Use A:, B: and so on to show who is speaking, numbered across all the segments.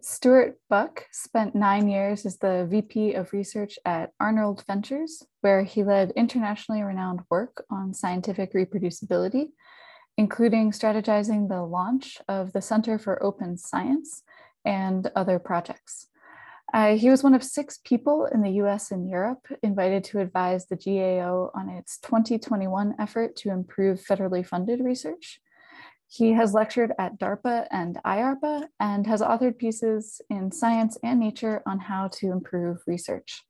A: Stuart Buck spent nine years as the VP of Research at Arnold Ventures, where he led internationally renowned work on scientific reproducibility, including strategizing the launch of the Center for Open Science and other projects. Uh, he was one of six people in the US and Europe invited to advise the GAO on its 2021 effort to improve federally funded research. He has lectured at DARPA and IARPA and has authored pieces in science and nature on how to improve research.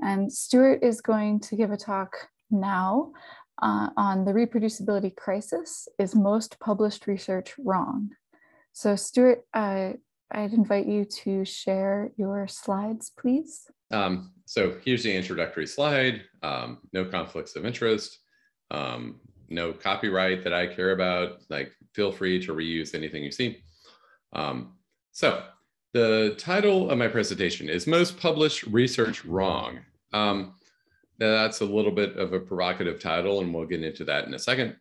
A: And Stuart is going to give a talk now uh, on the reproducibility crisis. Is most published research wrong? So Stuart, uh, I'd invite you to share your slides, please.
B: Um, so here's the introductory slide, um, no conflicts of interest, um, no copyright that I care about, like feel free to reuse anything you see. Um, so the title of my presentation is Most Published Research Wrong. Um, that's a little bit of a provocative title and we'll get into that in a second.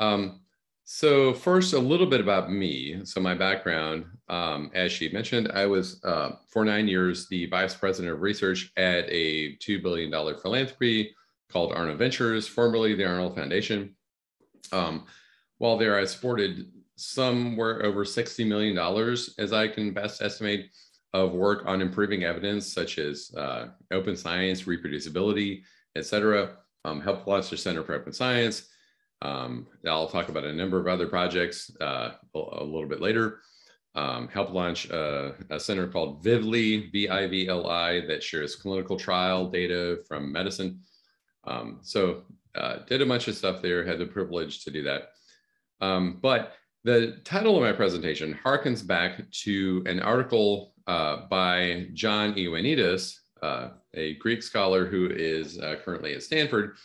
B: Um, so first, a little bit about me. So my background, um, as she mentioned, I was uh, for nine years the vice president of research at a $2 billion philanthropy called Arnold Ventures, formerly the Arnold Foundation. Um, while there, I supported somewhere over $60 million, as I can best estimate, of work on improving evidence such as uh, open science, reproducibility, et cetera, um, helped launch the Center for Open Science, um, I'll talk about a number of other projects uh, a, little bit later. Um, help launch a, a, center called Vivli, V-I-V-L-I, that shares clinical trial data from medicine. Um, so uh, did a bunch of stuff there, had the privilege to do that. Um, but the title of my presentation harkens back to an article uh, by John Ioannidis, uh, a Greek scholar who is uh, currently at Stanford,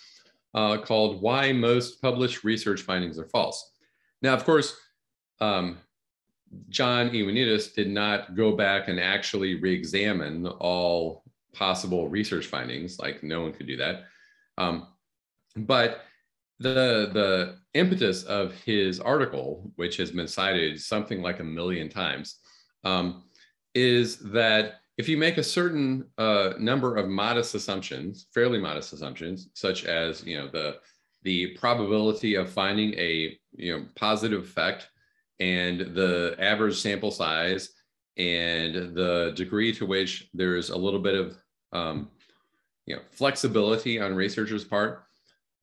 B: uh, called Why Most Published Research Findings Are False. Now, of course, um, John Ioannidis did not go back and actually re-examine all possible research findings, like no one could do that. Um, but the, the impetus of his article, which has been cited something like a million times, um, is that if you make a certain uh, number of modest assumptions, fairly modest assumptions, such as you know the the probability of finding a you know positive effect and the average sample size and the degree to which there's a little bit of um, you know flexibility on researchers' part,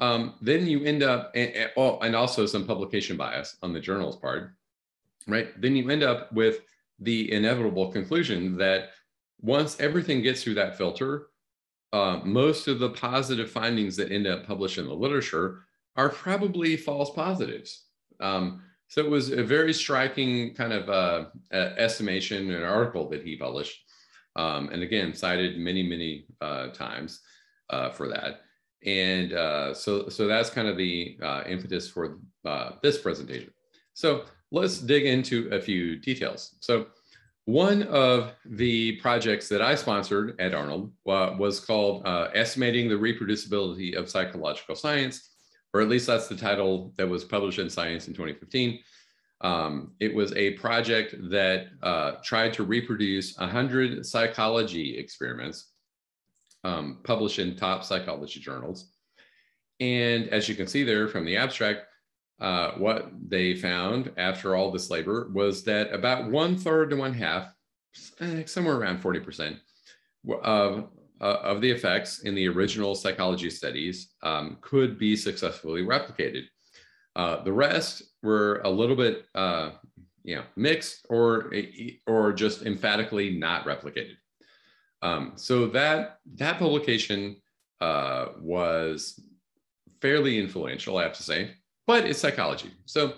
B: um, then you end up and, and, oh, and also some publication bias on the journal's part, right? Then you end up with the inevitable conclusion that once everything gets through that filter, uh, most of the positive findings that end up published in the literature are probably false positives. Um, so it was a very striking kind of uh, estimation, an article that he published, um, and again cited many, many uh, times uh, for that. And uh, so, so that's kind of the uh, impetus for this presentation. So let's dig into a few details. So one of the projects that I sponsored at Arnold uh, was called uh, Estimating the Reproducibility of Psychological Science, or at least that's the title that was published in Science in 2015. Um, it was a project that uh, tried to reproduce 100 psychology experiments um, published in top psychology journals. And as you can see there from the abstract, uh, what they found after all this labor was that about one third to one half, eh, somewhere around 40% of, uh, of the effects in the original psychology studies um, could be successfully replicated. Uh, the rest were a little bit uh, you know, mixed or, or just emphatically not replicated. Um, so that, that publication uh, was fairly influential, I have to say but it's psychology. So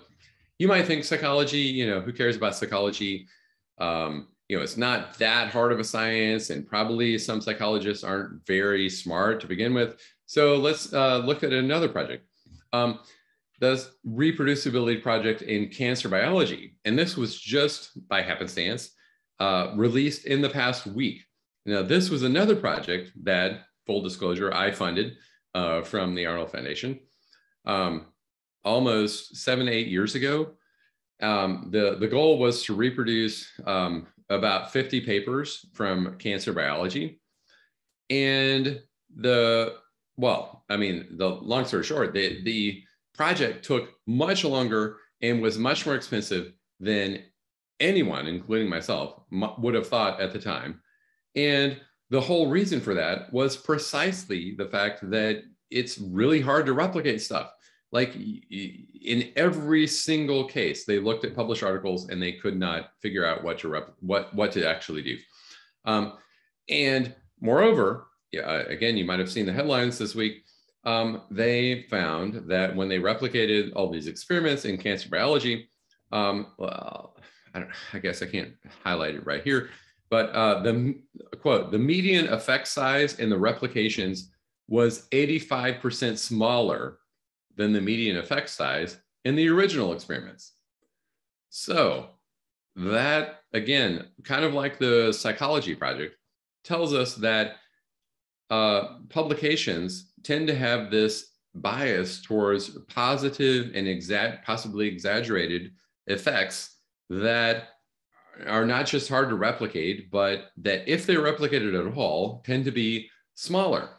B: you might think psychology, you know, who cares about psychology? Um, you know, it's not that hard of a science, and probably some psychologists aren't very smart to begin with. So let's uh, look at another project. Um, the reproducibility project in cancer biology. And this was just by happenstance uh, released in the past week. Now, this was another project that, full disclosure, I funded uh, from the Arnold Foundation. Um, almost seven, eight years ago. Um, the, the goal was to reproduce um, about 50 papers from cancer biology. And the, well, I mean, the long story short, the, the project took much longer and was much more expensive than anyone, including myself, would have thought at the time. And the whole reason for that was precisely the fact that it's really hard to replicate stuff. Like in every single case, they looked at published articles and they could not figure out what to rep- what what to actually do. Um, and moreover, yeah, again, you might have seen the headlines this week. Um, they found that when they replicated all these experiments in cancer biology, um, well, I, I, guess I can't highlight it right here, but uh, the quote, the median effect size in the replications was 85% smaller than the median effect size in the original experiments. So that, again, kind of like the psychology project, tells us that uh, publications tend to have this bias towards positive and exa- possibly exaggerated effects that are not just hard to replicate, but that if they're replicated at all, tend to be smaller.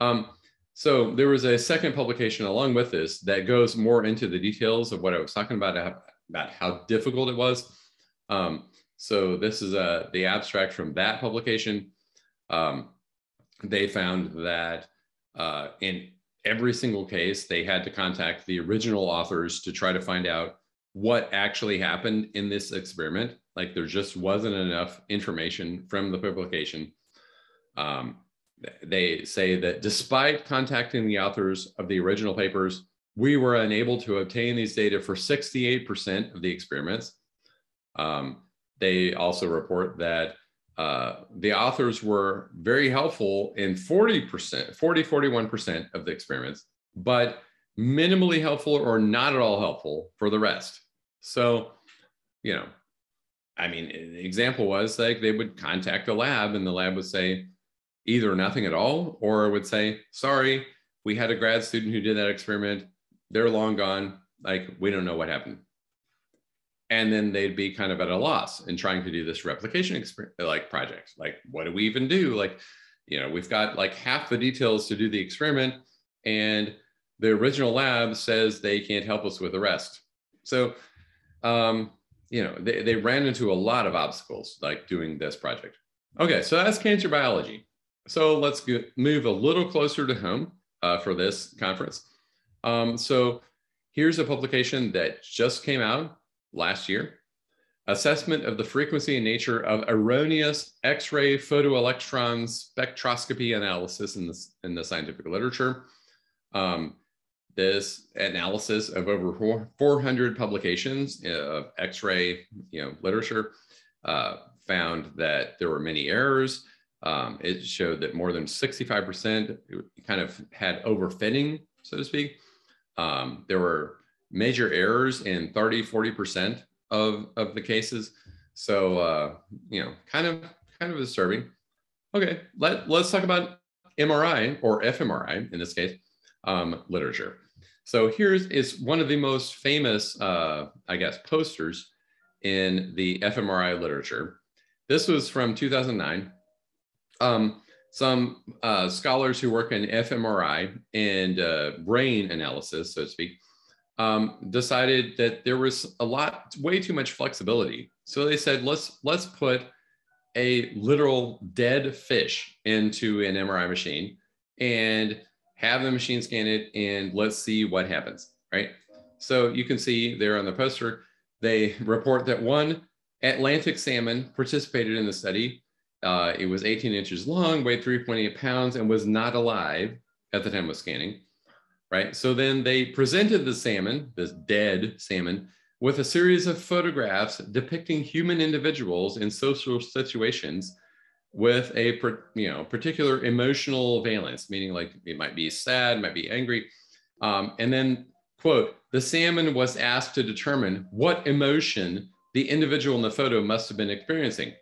B: Um, so there was a second publication along with this that goes more into the details of what I was talking about, about how difficult it was. Um, so this is uh, the abstract from that publication. Um, they found that uh, in every single case, they had to contact the original authors to try to find out what actually happened in this experiment. Like there just wasn't enough information from the publication. Um, they say that despite contacting the authors of the original papers, we were unable to obtain these data for 68% of the experiments. Um, they also report that uh, the authors were very helpful in 40%, 40, 41% of the experiments, but minimally helpful or not at all helpful for the rest. So, you know, I mean, the example was like they would contact a lab and the lab would say, either nothing at all, or would say, sorry, we had a grad student who did that experiment. They're long gone. Like, we don't know what happened. And then they'd be kind of at a loss in trying to do this replication experience, like project. Like, what do we even do? Like, you know, we've got like half the details to do the experiment, and the original lab says they can't help us with the rest. So, um, you know, they, they ran into a lot of obstacles like doing this project. Okay, so that's cancer biology. So let's move a little closer to home uh, for this conference. Um, so here's a publication that just came out last year. Assessment of the frequency and nature of erroneous X-ray photoelectron spectroscopy analysis in the, in the scientific literature. Um, this analysis of over 400 publications of X-ray you know, literature uh, found that there were many errors, um, it showed that more than 65% kind of had overfitting, so to speak. Um, there were major errors in 30, 40% of, of the cases. So, uh, you know, kind of, kind of disturbing. Okay, let, let's talk about MRI or fMRI in this case, um, literature. So here's is one of the most famous, uh, I guess, posters in the fMRI literature. This was from 2009 um, some uh, scholars who work in fMRI and uh, brain analysis, so to speak, um, decided that there was a lot, way too much flexibility. So they said, let's let's put a literal dead fish into an MRI machine and have the machine scan it, and let's see what happens. Right. So you can see there on the poster, they report that one Atlantic salmon participated in the study uh, it was 18 inches long, weighed 3.8 pounds, and was not alive at the time of scanning. Right. So then they presented the salmon, this dead salmon, with a series of photographs depicting human individuals in social situations with a you know particular emotional valence, meaning like it might be sad, might be angry, um, and then quote the salmon was asked to determine what emotion the individual in the photo must have been experiencing.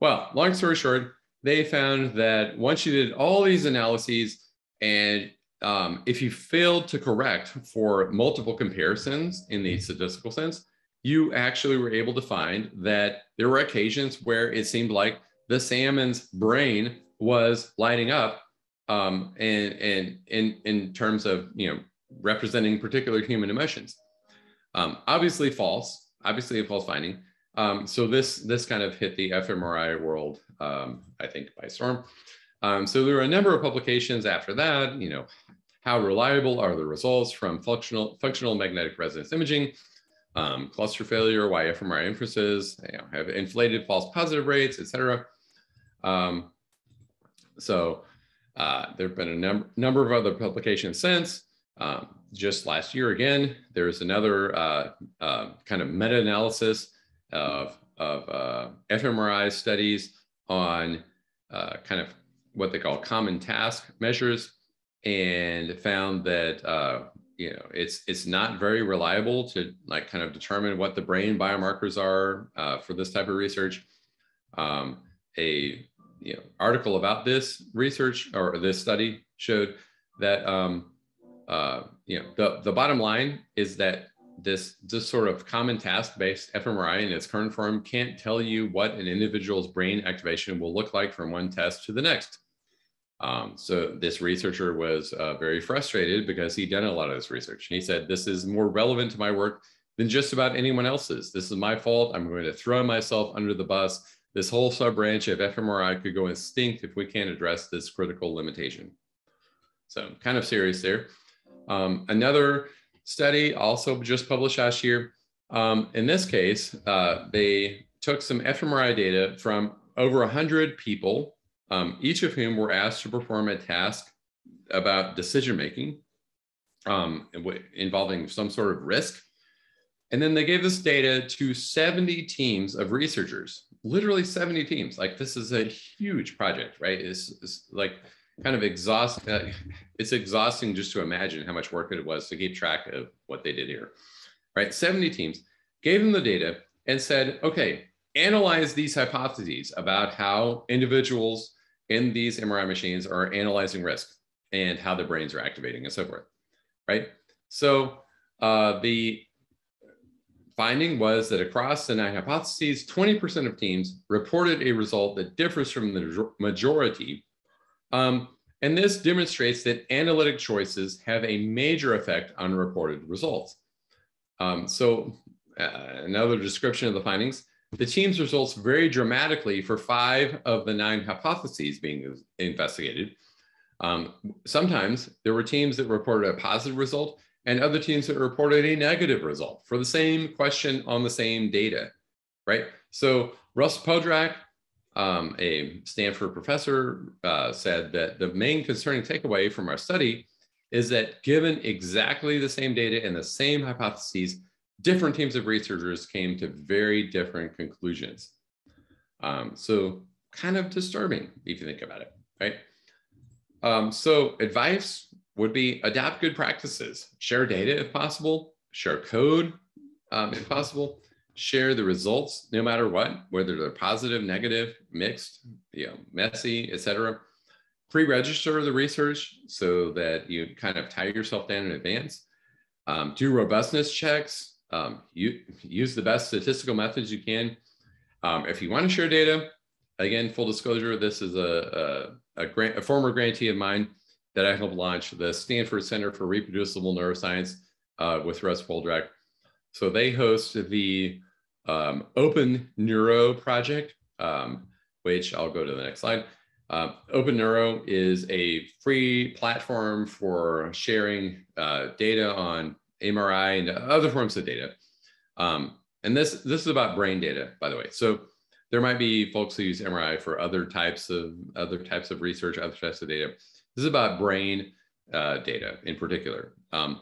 B: Well, long story short, they found that once you did all these analyses and um, if you failed to correct for multiple comparisons in the statistical sense, you actually were able to find that there were occasions where it seemed like the salmon's brain was lighting up um, and, and in, in terms of, you know, representing particular human emotions. Um, obviously false, obviously a false finding. Um, so this, this kind of hit the fMRI world, um, I think by storm. Um, so there were a number of publications after that, you know, how reliable are the results from functional, functional magnetic resonance imaging, um, cluster failure, why fMRI inferences you know, have inflated false positive rates, et cetera. Um, so uh, there have been a num number of other publications since. Um, just last year, again, there was another uh, uh, kind of meta-analysis of, of uh, fMRI studies on uh, kind of what they call common task measures and found that uh, you know it's it's not very reliable to like kind of determine what the brain biomarkers are uh, for this type of research. Um, a you know article about this research or this study showed that um, uh, you know the the bottom line is that this this sort of common task based fMRI in its current form can't tell you what an individual's brain activation will look like from one test to the next. Um, so this researcher was uh, very frustrated because he'd done a lot of this research. And He said, this is more relevant to my work than just about anyone else's. This is my fault. I'm going to throw myself under the bus. This whole sub branch of fMRI could go extinct if we can't address this critical limitation. So kind of serious there. Um, another study also just published last year. Um, in this case, uh, they took some fMRI data from over 100 people um, each of whom were asked to perform a task about decision making um, involving some sort of risk. And then they gave this data to 70 teams of researchers, literally 70 teams. Like this is a huge project, right? It's, it's like kind of exhaust. Uh, it's exhausting just to imagine how much work it was to keep track of what they did here, right? 70 teams gave them the data and said, okay, analyze these hypotheses about how individuals in these MRI machines are analyzing risk and how the brains are activating and so forth, right? So uh, the finding was that across the nine hypotheses, 20% of teams reported a result that differs from the majority. Um, and this demonstrates that analytic choices have a major effect on reported results. Um, so uh, another description of the findings, the team's results vary dramatically for five of the nine hypotheses being investigated. Um, sometimes there were teams that reported a positive result and other teams that reported a negative result for the same question on the same data, right? So Russ Poldrack, um, a Stanford professor, uh, said that the main concerning takeaway from our study is that given exactly the same data and the same hypotheses, different teams of researchers came to very different conclusions. Um, so kind of disturbing if you think about it, right? Um, so advice would be adapt good practices, share data if possible, share code um, if possible, share the results no matter what, whether they're positive, negative, mixed, you know, messy, etc. Pre-register the research so that you kind of tie yourself down in advance. Um, do robustness checks, um, you, use the best statistical methods you can. Um, if you want to share data, again, full disclosure, this is a, a, a, grant, a former grantee of mine that I helped launch the Stanford Center for Reproducible Neuroscience uh, with Russ Poldrack. So they host the um, Open Neuro project, um, which I'll go to the next slide. Uh, Open Neuro is a free platform for sharing uh, data on MRI and other forms of data. Um, and this, this is about brain data, by the way. So there might be folks who use MRI for other types of other types of research, other types of data. This is about brain uh, data in particular. Um,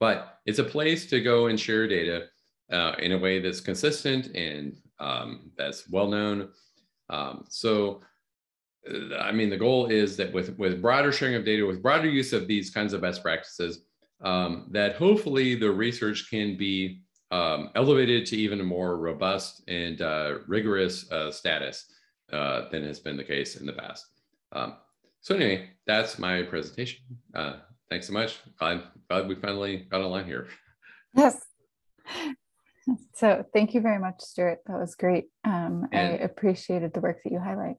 B: but it's a place to go and share data uh, in a way that's consistent and um, that's well known. Um, so, uh, I mean, the goal is that with, with broader sharing of data, with broader use of these kinds of best practices, um, that hopefully the research can be um, elevated to even a more robust and uh, rigorous uh, status uh, than has been the case in the past. Um, so anyway, that's my presentation. Uh, thanks so much. I'm glad we finally got online here.
A: Yes. So thank you very much, Stuart. That was great. Um, I appreciated the work that you highlight.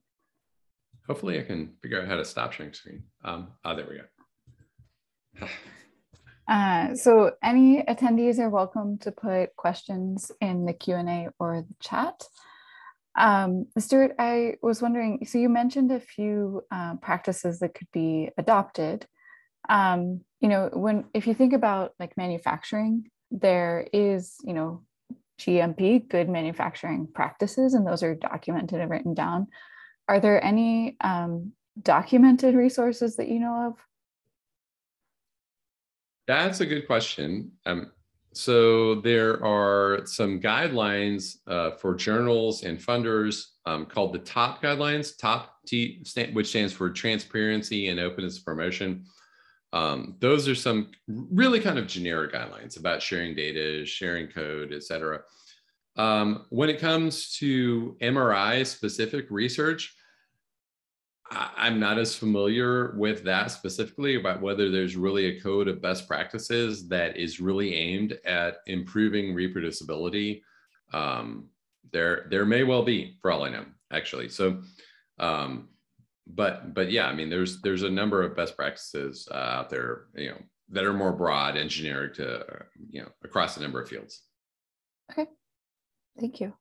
B: Hopefully I can figure out how to stop sharing screen. Um, oh, there we go.
A: Uh, so any attendees are welcome to put questions in the Q&A or the chat. Um, Stuart, I was wondering, so you mentioned a few uh, practices that could be adopted. Um, you know, when if you think about like manufacturing, there is, you know, GMP, good manufacturing practices, and those are documented and written down. Are there any um, documented resources that you know of?
B: That's a good question. Um, so there are some guidelines uh, for journals and funders um, called the TOP guidelines, TOP, T, which stands for Transparency and Openness Promotion. Um, those are some really kind of generic guidelines about sharing data, sharing code, et cetera. Um, when it comes to MRI specific research, I, am not as familiar with that specifically about whether there's really a code of best practices that is really aimed at improving reproducibility. Um, there, there may well be, for all I know, actually. So, um, but but yeah, I mean, there's there's a number of best practices uh, out there, you know, that are more broad and generic to you know across a number of fields.
A: Okay, thank you.